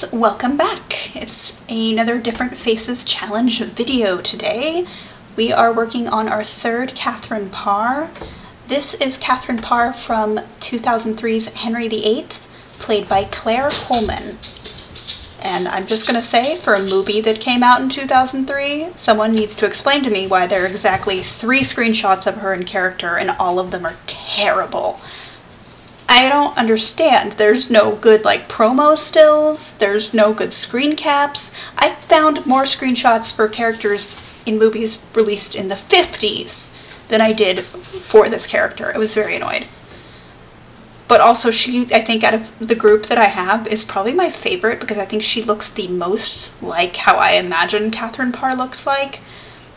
guys, welcome back. It's another Different Faces Challenge video today. We are working on our third Katherine Parr. This is Katherine Parr from 2003's Henry VIII, played by Clare Holman. And I'm just gonna say, for a movie that came out in 2003, someone needs to explain to me why there are exactly three screenshots of her in character and all of them are terrible. I don't understand. There's no good like promo stills, there's no good screen caps. I found more screenshots for characters in movies released in the 50s than I did for this character. I was very annoyed. But also she, I think out of the group that I have, is probably my favorite because I think she looks the most like how I imagine Katherine Parr looks like.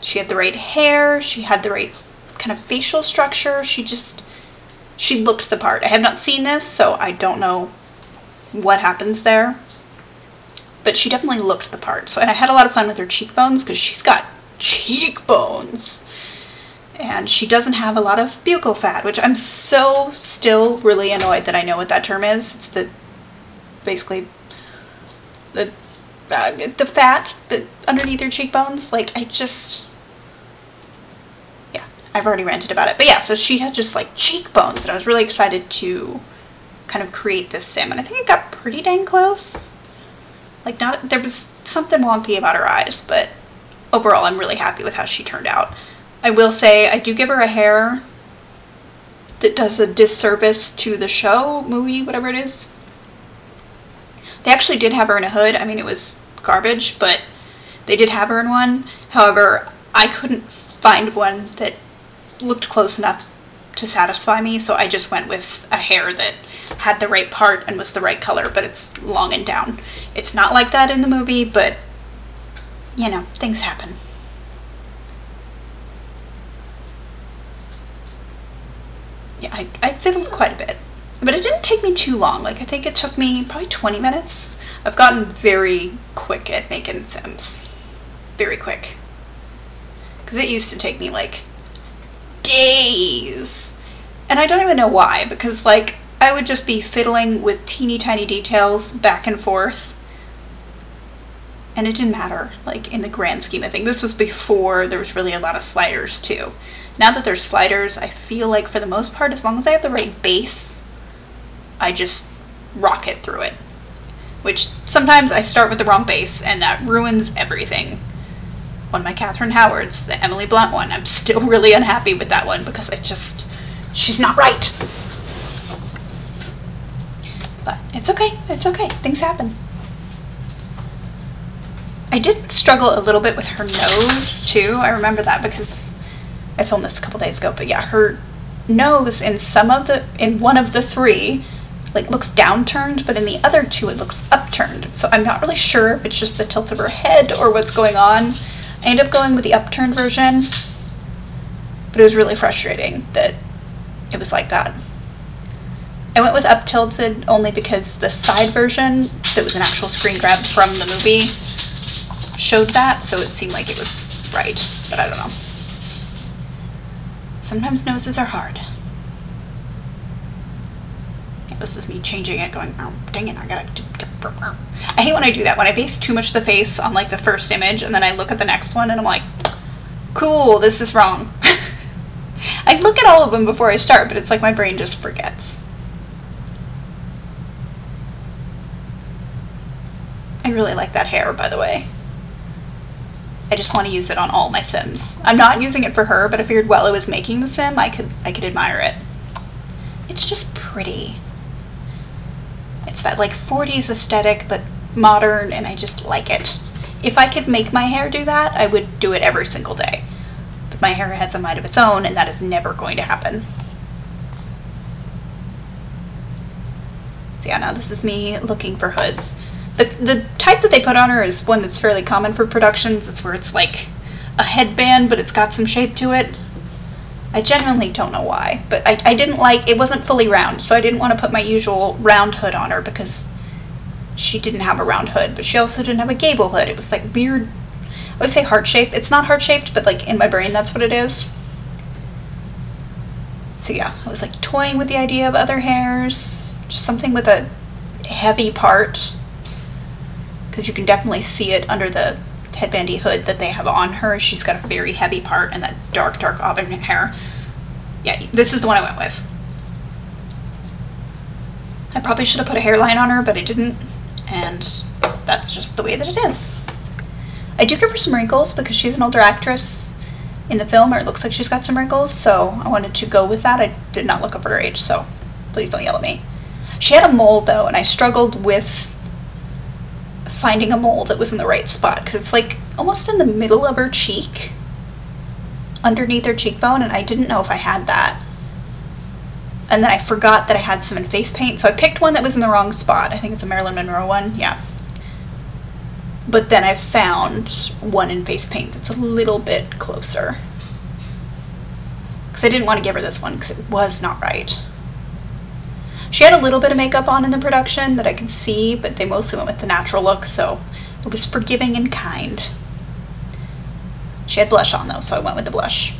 She had the right hair, she had the right kind of facial structure, she just she looked the part. I have not seen this, so I don't know what happens there. But she definitely looked the part. So and I had a lot of fun with her cheekbones because she's got cheekbones. And she doesn't have a lot of buccal fat, which I'm so still really annoyed that I know what that term is. It's the basically the uh, the fat underneath your cheekbones. Like I just I've already ranted about it. But yeah, so she had just like cheekbones, and I was really excited to kind of create this sim. And I think it got pretty dang close. Like, not there was something wonky about her eyes, but overall, I'm really happy with how she turned out. I will say, I do give her a hair that does a disservice to the show, movie, whatever it is. They actually did have her in a hood. I mean, it was garbage, but they did have her in one. However, I couldn't find one that looked close enough to satisfy me, so I just went with a hair that had the right part and was the right color, but it's long and down. It's not like that in the movie, but you know, things happen. Yeah, I, I fiddled quite a bit. But it didn't take me too long. Like, I think it took me probably 20 minutes. I've gotten very quick at making Sims. Very quick. Because it used to take me like days. And I don't even know why, because like I would just be fiddling with teeny tiny details back and forth. And it didn't matter, like in the grand scheme of things. This was before there was really a lot of sliders too. Now that there's sliders, I feel like for the most part, as long as I have the right base, I just rock it through it. Which sometimes I start with the wrong base and that ruins everything of my Catherine Howards, the Emily Blunt one. I'm still really unhappy with that one because I just, she's not right. But it's okay, it's okay, things happen. I did struggle a little bit with her nose too. I remember that because I filmed this a couple days ago. But yeah, her nose in some of the, in one of the three, like looks downturned, but in the other two it looks upturned. So I'm not really sure if it's just the tilt of her head or what's going on. I ended up going with the upturned version, but it was really frustrating that it was like that. I went with up tilted only because the side version that was an actual screen grab from the movie showed that, so it seemed like it was right, but I don't know. Sometimes noses are hard. Yeah, this is me changing it, going, oh, dang it, I gotta I hate when I do that, when I base too much of the face on like the first image and then I look at the next one and I'm like, cool, this is wrong. I look at all of them before I start, but it's like my brain just forgets. I really like that hair, by the way. I just want to use it on all my Sims. I'm not using it for her, but I figured while I was making the Sim, I could I could admire it. It's just pretty. It's that like 40s aesthetic, but modern, and I just like it. If I could make my hair do that, I would do it every single day. But my hair has a mind of its own, and that is never going to happen. So yeah, now this is me looking for hoods. The, the type that they put on her is one that's fairly common for productions. It's where it's like a headband, but it's got some shape to it. I genuinely don't know why, but I, I didn't like, it wasn't fully round, so I didn't want to put my usual round hood on her because she didn't have a round hood, but she also didn't have a gable hood. It was like weird, I would say heart shaped. It's not heart shaped, but like in my brain that's what it is. So yeah, I was like toying with the idea of other hairs, just something with a heavy part. because you can definitely see it under the headbandy hood that they have on her. She's got a very heavy part and that dark, dark auburn hair. Yeah, this is the one I went with. I probably should have put a hairline on her, but I didn't, and that's just the way that it is. I do give her some wrinkles because she's an older actress in the film, or it looks like she's got some wrinkles, so I wanted to go with that. I did not look up her age, so please don't yell at me. She had a mole though, and I struggled with finding a mole that was in the right spot because it's like almost in the middle of her cheek, underneath her cheekbone, and I didn't know if I had that. And then I forgot that I had some in face paint, so I picked one that was in the wrong spot. I think it's a Marilyn Monroe one, yeah. But then I found one in face paint that's a little bit closer. Because I didn't want to give her this one because it was not right. She had a little bit of makeup on in the production that I could see, but they mostly went with the natural look, so it was forgiving and kind. She had blush on though, so I went with the blush.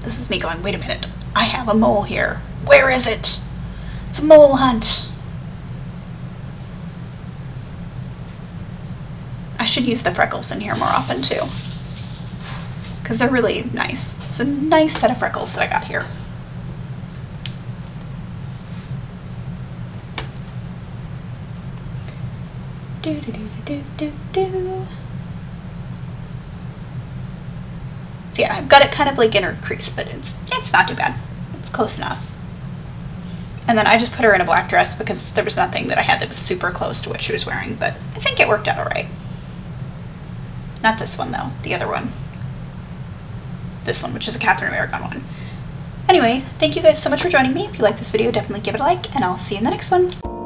This is me going, wait a minute, I have a mole here. Where is it? It's a mole hunt. I should use the freckles in here more often too. Because they're really nice. It's a nice set of freckles that I got here. Do do do do do do. So yeah, I've got it kind of like in her crease, but it's it's not too bad. It's close enough. And then I just put her in a black dress because there was nothing that I had that was super close to what she was wearing, but I think it worked out alright. Not this one though, the other one. This one, which is a Catherine Aragon one. Anyway, thank you guys so much for joining me. If you like this video, definitely give it a like, and I'll see you in the next one.